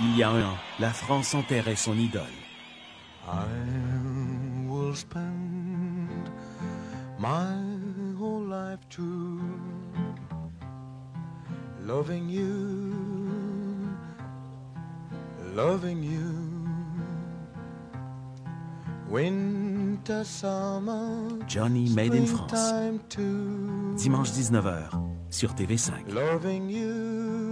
Il y a un an, la France enterrait son idole. I will spend my whole life through loving you, loving you. Winter, summer, Johnny Made in France. Dimanche 19h sur TV5. Loving you,